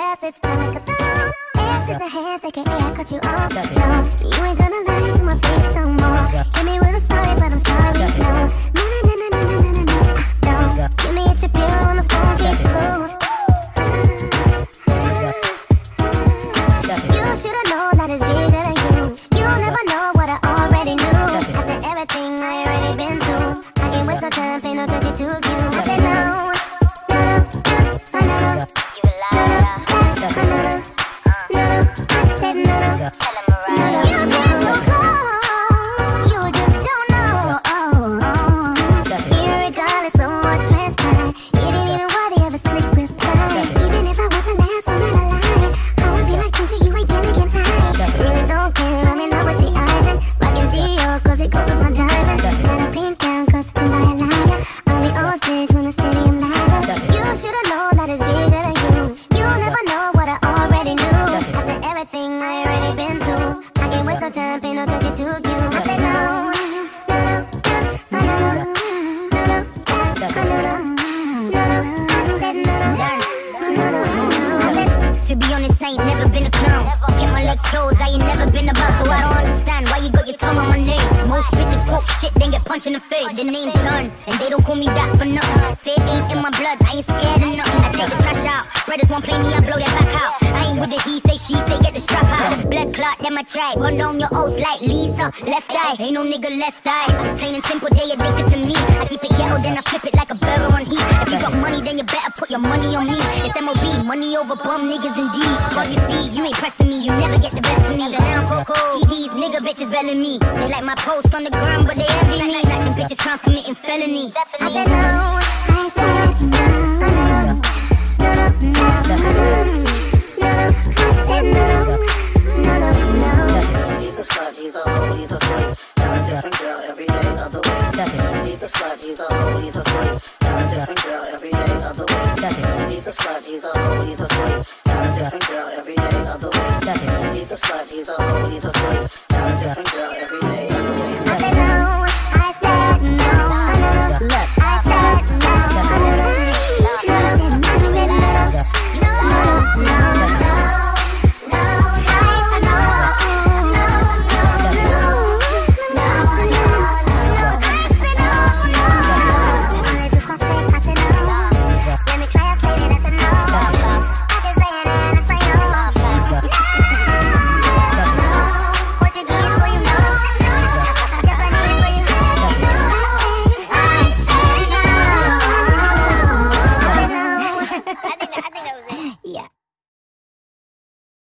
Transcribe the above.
Snakes in the grass, it's time to cut the lawn. Hands is a hand, take it, I cut you off. No, you ain't gonna lie to my face no more. Hit me with a sorry, but I'm sorry, no. No, no, no, no, no, no, no, no. No, give me a here on the phone, case closed. You should've known that it's bigger than you. You'll never know what I already knew. After everything I already been through, I can't waste no time, pay no attention to you. I said no, I can't waste time, to you I said no, be honest, I ain't never been a clown my legs closed, I ain't never been So I don't understand why you got your tongue on my name Most bitches talk shit, then get punched in the face done, and they don't call me that for nothing Fear ain't in my blood, I ain't scared of nothing I take the trash out, brothers won't play me, I blow that back out I ain't with the he say, she say, the blood clot, then I track. Run on your oats like Lisa. Left eye, ain't no nigga left eye. It's plain and simple, they addicted to me. I keep it ghetto, then I flip it like a burger on heat. If you got money, then you better put your money on me. It's MOB, money over bum niggas indeed. Can't you see, you ain't pressing me, you never get the best of me. Chanel Coco, these nigga bitches belling me. They like my post on the ground, but they envy me. Snatching bitches, trying committing felony. I said no, different girl every day of the week. He's a slut, he's a hoe, he's a freak. Got a different girl every day of the week. He's a slut, he's a hoe, he's a freak. Got a different girl every day of the week. He's a slut, he's a hoe, he's a freak. Got a different girl.